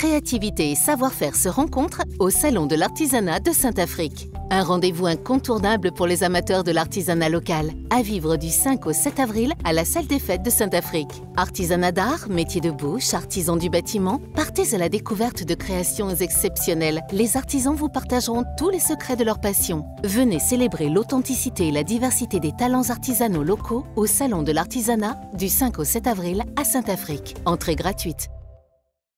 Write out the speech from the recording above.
créativité et savoir-faire se rencontrent au Salon de l'artisanat de Saint-Afrique. Un rendez-vous incontournable pour les amateurs de l'artisanat local, à vivre du 5 au 7 avril à la salle des fêtes de Saint-Afrique. Artisanat d'art, métier de bouche, artisans du bâtiment, partez à la découverte de créations exceptionnelles. Les artisans vous partageront tous les secrets de leur passion. Venez célébrer l'authenticité et la diversité des talents artisanaux locaux au Salon de l'artisanat du 5 au 7 avril à Saint-Afrique. Entrée gratuite.